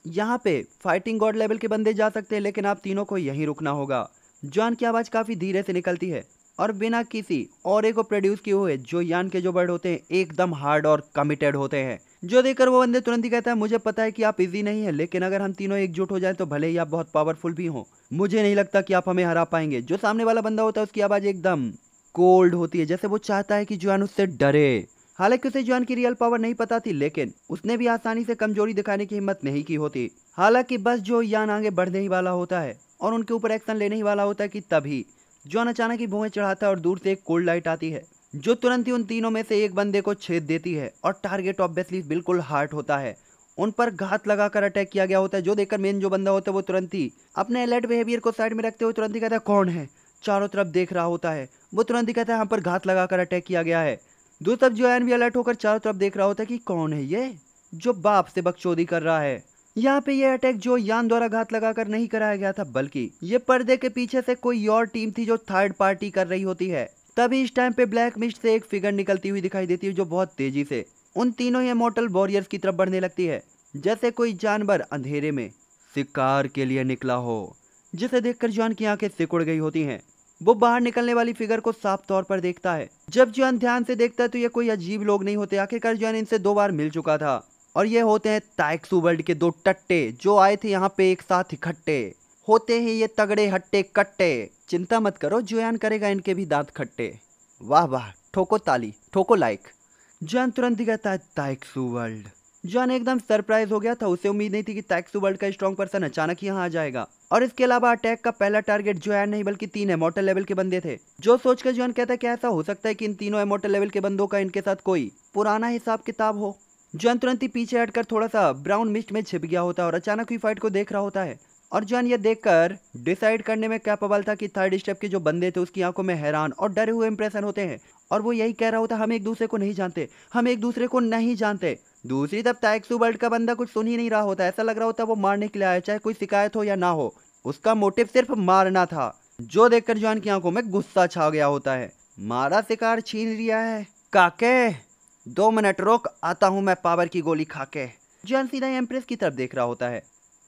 Speaker 1: यहाँ पे फाइटिंग गॉड लेवल के बंदे जा सकते हैं, लेकिन आप तीनों को यहीं रुकना होगा। जॉन की आवाज़ काफ़ी धीरे से निकलती है, और बिना किसी और को प्रोड्यूस किए हुए जो यान के जो बर्ड होते हैं, एकदम हार्ड और कमिटेड होते हैं। जो देखकर वो बंदे तुरंत ही कहता है, मुझे पता है कि आप इजी नहीं है, लेकिन अगर हम तीनों एकजुट हो जाए तो भले ही आप बहुत पावरफुल भी हो। मुझे नहीं लगता कि आप हमें हरा पाएँगे। जो सामने वाला बंदा होता है, उसकी आवाज़ एकदम कोल्ड होती है, जैसे वो चाहता है कि जॉन उससे डरे। हालाँकि उसे जॉन की रियल पावर नहीं पता थी, लेकिन उसने भी आसानी से कमज़ोरी दिखाने की हिम्मत नहीं की होती। हालाँकि बस जो यान आगे बढ़ने ही वाला होता है, और उनके ऊपर एक्शन लेने ही वाला होता है कि तभी जॉन अचानक ही भुएँ चढ़ाता है और दूर से एक कोल्ड लाइट आती है। जो तुरंत ही उन तीनों में से एक बंदे को छेद देती है और टारगेट ऑब्वियसली बिल्कुल हार्ट होता है। उन पर घात लगाकर अटैक किया गया होता है। जो देखकर मेन जो बंदा होता है वो तुरंत ही अपने अलर्ट बिहेवियर को साइड में रखते हुए तुरंत ही कहता है, कौन है? चारों तरफ़ देख रहा होता है। वो तुरंत ही कहता है, यहाँ पर घात लगाकर अटैक किया गया है। दूसरी तरफ़ जो भी अलर्ट होकर चारों तरफ़ देख रहा होता है कि कौन है ये? जो बाप से बकचोदी कर रहा है। यहाँ पे ये अटैक जो यान द्वारा घात लगाकर नहीं कराया गया था, बल्कि ये पर्दे के पीछे से कोई और टीम थी जो थर्ड पार्टी कर रही होती है। तभी इस टाइम पे ब्लैक मिस्ट से एक फिगर निकलती हुई दिखाई देती है जो बहुत तेज़ी से, उन तीनों ही मोटल वॉरियर्स की तरफ़ बढ़ने लगती है, जैसे कोई जानवर अंधेरे में शिकार के लिए निकला हो, जिसे देखकर जॉन की आँखें सिकुड़ गई होती हैं। वो बाहर निकलने वाली फिगर को साफ़ तौर पर देखता है। जब जॉन ध्यान से देखता है तो ये कोई अजीब लोग नहीं होते। आखिरकार जॉन इनसे दो बार मिल चुका था, और ये होते हैं ताइक्सू वर्ल्ड के दो टट्टे, जो आए थे यहाँ पे एक साथ इकट्ठे। होते हैं ये तगड़े, हट्टे, कट्टे। चिंता मत करो जोयान करेगा इनके भी दांत खट्टे। वाह वाह, ठोको ताली, ठोको लाइक जॉन तुरंत कहता है ताइक्सू वर्ल्ड। जॉन एकदम सरप्राइज़ हो गया था, उसे उम्मीद नहीं थी कि टैक्सू वर्ल्ड का स्ट्रॉन्ग पर्सन अचानक यहाँ आ जाएगा। और इसके अलावा अटैक का पहला टारगेट जो है नहीं, बल्कि तीन एमोटल लेवल के बंदे थे। जो सोचकर जॉन कहता है कि ऐसा हो सकता है कि इन तीनों एमोटल लेवल के बंदों का इनके साथ कोई पुराना हिसाब किताब हो। जॉन तुरंत ही पीछे हटकर थोड़ा सा ब्राउन मिस्ट में छिप गया होता है और अचानक ही फाइट को देख रहा होता है। और जॉन ये देखकर डिसाइड करने में कैपेबल था कि थर्ड स्टेप के जो बंदे थे, उसकी आँखों में हैरान और डरे हुए इंप्रेशन होते हैं। और वो यही कह रहा होता, हम एक दूसरे को नहीं जानते, हम एक दूसरे को नहीं जानते। दूसरी तरफ़ टैक्सू वर्ल्ड का बंदा कुछ सुन ही नहीं रहा होता, ऐसा लग रहा होता वो मारने के लिए आया, चाहे कोई शिकायत हो या ना हो। उसका मोटिव सिर्फ़ मारना था, जो देखकर जॉन की आँखों में गुस्सा छा गया होता है। मारा शिकार, छीन लिया है। काके, दो मिनट रोक, आता हूँ मैं पावर की गोली खाके। जॉन सीधा एम्प्रेस की तरफ़ देख रहा होता है।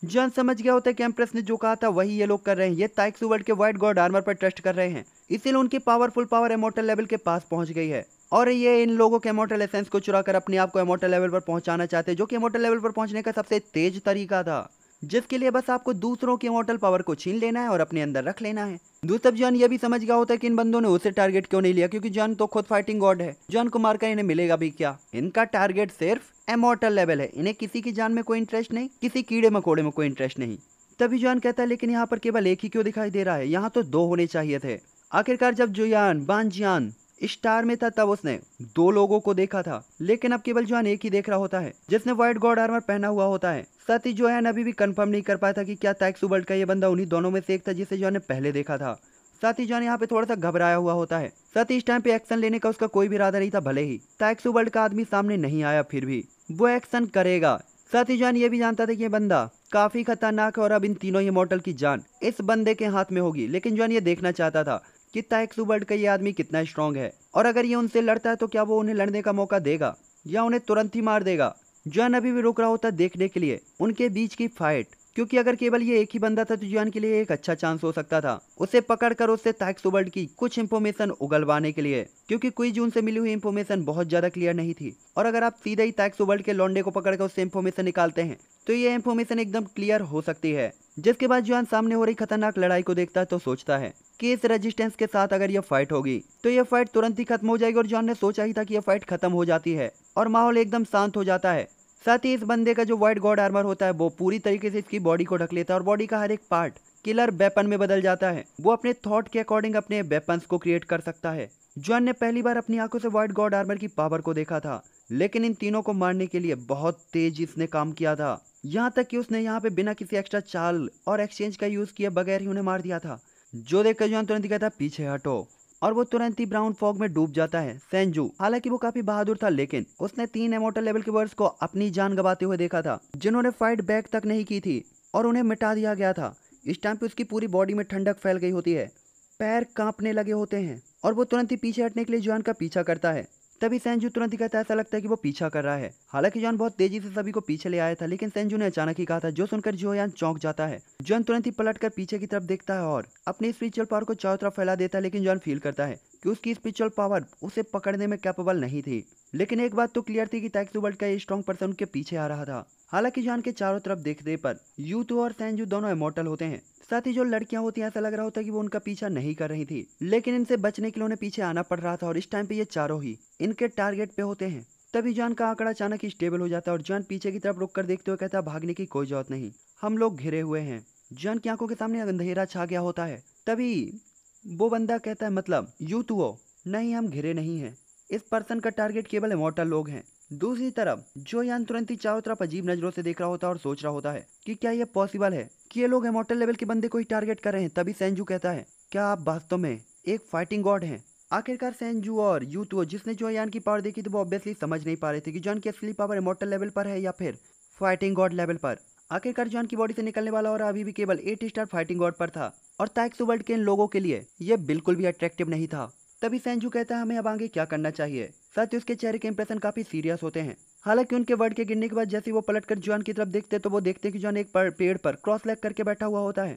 Speaker 1: जॉन समझ गया होता है कि एम्प्रेस ने जो कहा था, वही ये लोग कर रहे हैं। ये ताइक्सू वर्ल्ड के व्हाइट गॉड आर्मर पर ट्रस्ट कर रहे हैं। इसीलिए उनकी पावरफुल पावर एमोटल लेवल के पास पहुँच गई है। और ये इन लोगों के एमोटल एसेंस को चुरा कर अपने आप को एमोटल लेवल पर पहुंचाना चाहते हैं, जो कि एमोटल लेवल पर पहुँचने का सबसे तेज तरीका था। जिसके लिए बस आपको दूसरों के इमोटल पावर को छीन लेना है और अपने अंदर रख लेना है। दूसरा, जॉन, ये भी समझ गया होता है कि इन बंदों ने उसे टारगेट क्यों नहीं लिया, क्योंकि जॉन तो खुद फाइटिंग गॉड है। जॉन को मारकर इन्हें मिलेगा भी क्या? इनका टारगेट सिर्फ़ एमोटल लेवल है। इन्हें किसी की जान में कोई इंटरेस्ट नहीं, किसी कीड़े मकोड़े में कोई इंटरेस्ट नहीं। तभी जॉन कहता है, लेकिन यहाँ पर केवल एक ही क्यों दिखाई दे रहा है? यहाँ तो दो होने चाहिए थे। आखिरकार जब जुयान बानजियान स्टार में था, तब उसने दो लोगों को देखा था। लेकिन अब केवल जोहन एक ही देख रहा होता है, जिसने व्हाइट गॉड आर्मर पहना हुआ होता है। साथ ही जोहन अभी भी कंफर्म नहीं कर पाया था कि क्या टैक्स वर्ल्ड का ये बंदा उन्हीं दोनों में से एक था जिसे जो ने पहले देखा था। साथ ही जॉन यहाँ पे थोड़ा सा घबराया हुआ होता है। साथ ही इस टाइम पे एक्शन लेने का उसका कोई भी इरादा नहीं था, भले ही। टैक्स वर्ल्ड का आदमी सामने नहीं आया फिर भी। वो एक्शन करेगा। साथ ही जॉन ये भी जानता था कि ये बंदा काफ़ी खतरनाक है और अब इन तीनों ही मॉडल की जान इस बंदे के हाथ में होगी। लेकिन जॉन ये देखना चाहता था। कि टैक्स वर्ल्ड का ये आदमी कितना स्ट्रांग है? और अगर ये उनसे लड़ता है तो क्या वो उन्हें लड़ने का मौका देगा? या उन्हें तुरंत ही मार देगा? जॉन अभी भी रुक रहा होता देखने के लिए। उनके बीच की फाइट क्योंकि अगर केवल ये एक ही बंदा था तो जॉन के लिए एक अच्छा चांस हो सकता था। उसे पकड़कर उससे टैक्स वर्ल्ड की कुछ इन्फॉर्मेशन उगलवाने के लिए, क्योंकि कोई जून से मिली हुई इन्फॉर्मेशन बहुत ज़्यादा क्लियर नहीं थी। और अगर आप सीधे ही टैक्स वर्ल्ड के लॉन्डे को पकड़कर उससे इन्फॉर्मेशन निकालते हैं तो ये इन्फॉर्मेशन एकदम क्लियर हो सकती है। जिसके बाद जॉन सामने हो रही खतरनाक लड़ाई को देखता है तो सोचता है, कि इस रेजिस्टेंस के साथ अगर ये फाइट होगी तो ये फाइट तुरंत ही खत्म हो जाएगी। और जॉन ने सोचा ही था कि ये फाइट खत्म हो जाती है, और माहौल एकदम शांत हो जाता है। साथ ही इस बंदे का जो व्हाइट गॉड आर्मर होता है, वो पूरी तरीके से इसकी बॉडी को ढक लेता है और बॉडी का हर एक पार्ट किलर वेपन में बदल जाता है। वो अपने थॉट के अकॉर्डिंग अपने वेपन्स को क्रिएट कर सकता है। जॉन ने पहली बार अपनी आँखों से व्हाइट गॉड आर्मर की पावर को देखा था, लेकिन इन तीनों को मारने के लिए बहुत तेज इसने काम किया था। यहाँ तक कि उसने यहाँ पे बिना किसी एक्स्ट्रा चाल और एक्सचेंज का यूज़ किए बगैर ही उन्हें मार दिया था। जो देखकर जॉन तुरंत कहता, पीछे हटो। और वो तुरंत ही ब्राउन फॉग में डूब जाता है। सेंजू। हालाँकि वो काफ़ी बहादुर था, लेकिन उसने तीन एमोटल लेवल के वर्ड्स को अपनी जान गवाते हुए देखा था, जिन्होंने फाइट बैक तक नहीं की थी, और उन्हें मिटा दिया गया था। इस टाइम पे उसकी पूरी बॉडी में ठंडक फैल गई होती है। पैर कांपने लगे होते हैं, और वो तुरंत ही पीछे हटने के लिए जॉन का पीछा करता है। तभी सेंजू तुरंत ही कहता है, ऐसा लगता है कि वो पीछा कर रहा है। हालाँकि जॉन बहुत तेज़ी से सभी को पीछे ले आया था, लेकिन सेंजू ने अचानक ही कहा था, जो सुनकर जोयान चौंक जाता है। जॉन तुरंत ही पलट कर पीछे की तरफ़ देखता है और अपने स्पिरिचुअल पावर को चारों तरफ़ फैला देता है, लेकिन जॉन फील करता है कि उसकी स्पिरिचुअल पावर उसे पकड़ने में कैपेबल नहीं थी। लेकिन एक बात तो क्लियर थी कि टैक्स वर्ल्ड का ये स्ट्रॉन्ग पर्सन उनके पीछे आ रहा था। हालाँकि जॉन के चारों तरफ़ देखने पर यूथ और सेंजू दोनों इमोटल होते हैं। साथ ही जो लड़कियाँ होती हैं, ऐसा लग रहा होता है कि वो उनका पीछा नहीं कर रही थी। लेकिन इनसे बचने के लिए उन्हें पीछे आना पड़ रहा था और इस टाइम पे ये चारों ही इनके टारगेट पे होते हैं। तभी जॉन का आंकड़ा अचानक स्टेबल हो जाता है और जॉन पीछे की तरफ़ रुक कर देखते हुए कहता है, भागने की कोई ज़रूरत नहीं। हम लोग घिरे हुए हैं। जॉन की आँखों के सामने अंधेरा छा गया होता है। तभी वो बंदा कहता है मतलब यूथ वो नहीं, हम घिरे नहीं हैं। इस पर्सन का टारगेट केवल इमोटल लोग हैं। दूसरी तरफ़, जो यान तुरंत ही चारों तरफ़ अजीब नज़रों से देख रहा होता है और सोच रहा होता है कि क्या ये पॉसिबल है। कि ये लोग इमोटल लेवल के बंदे को ही टारगेट कर रहे हैं, तभी सेंजू कहता है, क्या आप वास्तव में एक फाइटिंग गॉड हैं? आखिरकार सेंजू और यूतुओ जिसने जो यान की पावर देखी थी, वो ऑब्वियसली समझ नहीं पा रहे थे कि जॉन की असली पावर इमोटल लेवल पर है या फिर फाइटिंग गॉड लेवल पर। आखिरकार जॉन की बॉडी से निकलने वाला और अभी भी केवल एट स्टार फाइटिंग गॉड पर था। और टैक्सू वर्ल्ड के इन लोगों के लिए यह बिल्कुल भी अट्रैक्टिव नहीं था। तभी सेंजू कहता है, हमें अब आगे क्या करना चाहिए? साथ ही उसके चेहरे के इंप्रेशन काफ़ी सीरियस होते हैं। हालाँकि उनके वर्ड के गिरने के बाद जैसे वो पलट कर जॉन की तरफ़ देखते तो वो देखते कि जॉन एक पेड़ पर क्रॉस लेग करके बैठा हुआ होता है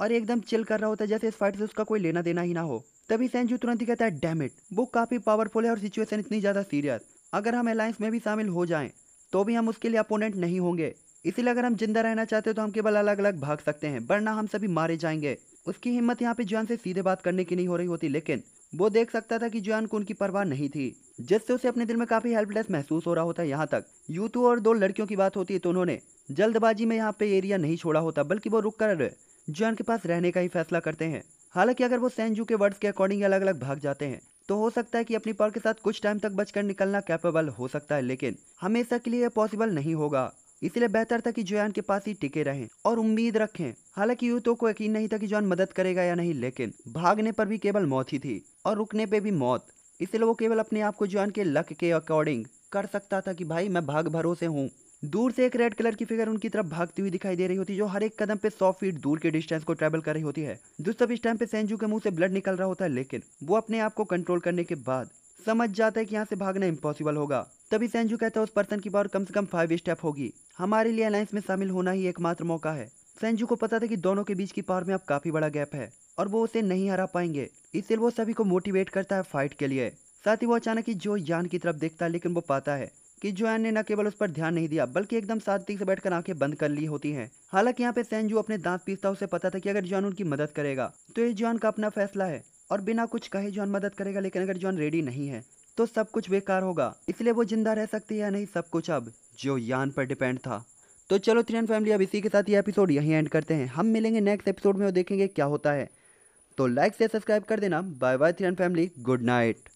Speaker 1: और एकदम चिल कर रहा होता है, जैसे इस फाइट से उसका कोई लेना देना ही ना हो। तभी सेंजू तुरंत ही कहता है डैमिट वो काफ़ी पावरफुल है और सिचुएशन इतनी ज़्यादा सीरियस अगर हम अलायंस में भी शामिल हो जाएँ तो भी हम उसके लिए अपोनेंट नहीं होंगे। इसीलिए अगर हम ज़िंदा रहना चाहते तो हम केवल अलग अलग भाग सकते हैं, वरना हम सभी मारे जाएँगे। उसकी हिम्मत यहाँ पे जॉन से सीधे बात करने की नहीं हो रही होती, लेकिन वो देख सकता था कि जॉन को उनकी परवाह नहीं थी, जिससे उसे अपने दिल में काफ़ी हेल्पलेस महसूस हो रहा होता यहाँ तक यूतू और दो लड़कियों की बात होती है तो उन्होंने जल्दबाजी में यहाँ पे एरिया नहीं छोड़ा होता, बल्कि वो रुक कर जॉन के पास रहने का ही फैसला करते हैं। हालाँकि अगर वो सेंजू के वर्ड्स के अकॉर्डिंग अलग अलग भाग जाते हैं तो हो सकता है कि अपनी पावर के साथ कुछ टाइम तक बचकर निकलना कैपेबल हो सकता है, लेकिन हमेशा के लिए पॉसिबल नहीं होगा। इसलिए बेहतर था कि जोयान के पास ही टिके रहें और उम्मीद रखें। हालाँकि यूतो को यकीन नहीं था कि जॉन मदद करेगा या नहीं, लेकिन भागने पर भी केवल मौत ही थी और रुकने पे भी मौत। इसलिए वो केवल अपने आप को जॉन के लक के अकॉर्डिंग कर सकता था कि भाई, मैं भाग भरोसे हूँ। दूर से एक रेड कलर की फिगर उनकी तरफ़ भागती हुई दिखाई दे रही होती, जो हर एक कदम पे सौ फीट दूर के डिस्टेंस को ट्रेवल कर रही होती है। दोस्तों इस टाइम पे सेंजू के मुँह से ब्लड निकल रहा होता है, लेकिन वो अपने आप को कंट्रोल करने के बाद समझ जाता है कि यहाँ से भागना इम्पॉसिबल होगा। तभी सेंजू कहता है, उस पर्सन की पावर कम से कम फाइव स्टेप होगी। हमारे लिए अलायंस में शामिल होना ही एकमात्र मौका है। सेंजू को पता था कि दोनों के बीच की पावर में अब काफ़ी बड़ा गैप है, और वो उसे नहीं हरा पाएँगे। इसलिए वो सभी को मोटिवेट करता है फाइट के लिए। साथ ही वो अचानक ही जो यान की तरफ़ देखता है, लेकिन वो पाता है कि जोयान ने न केवल उस पर ध्यान नहीं दिया, बल्कि एकदम शांति से बैठकर आँखें बंद कर ली होती हैं। हालाँकि यहाँ पे सेंजू अपने दांत पीसता, उसे पता था कि अगर जॉन उनकी मदद करेगा तो ये जॉन का अपना फैसला है। और बिना कुछ कहे जॉन मदद करेगा, लेकिन अगर जॉन रेडी नहीं है तो सब कुछ बेकार होगा। इसलिए वो ज़िंदा रह सकती है या नहीं, सब कुछ अब जो यान पर डिपेंड था। तो चलो त्रियन फैमिली, अब इसी के साथ ये एपिसोड यहीं एंड करते हैं। हम मिलेंगे नेक्स्ट एपिसोड में वो देखेंगे क्या होता है। तो लाइक से सब्सक्राइब कर देना। बाय बाय त्रियन फैमिली। Good night